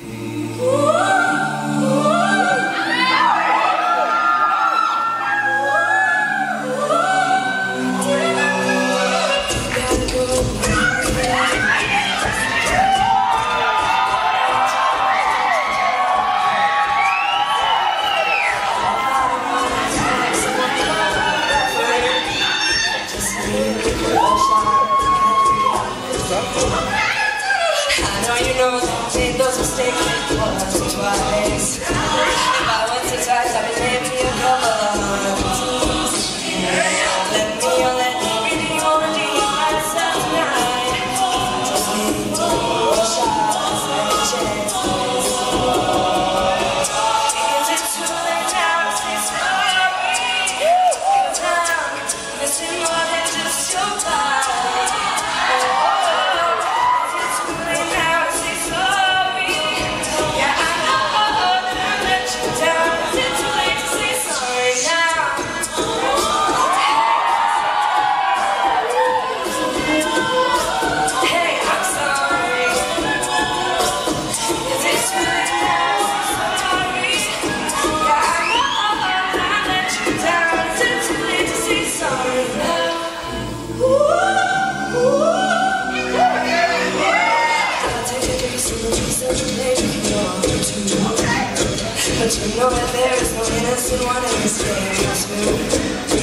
Mm. But you know that there is no innocent one in this game.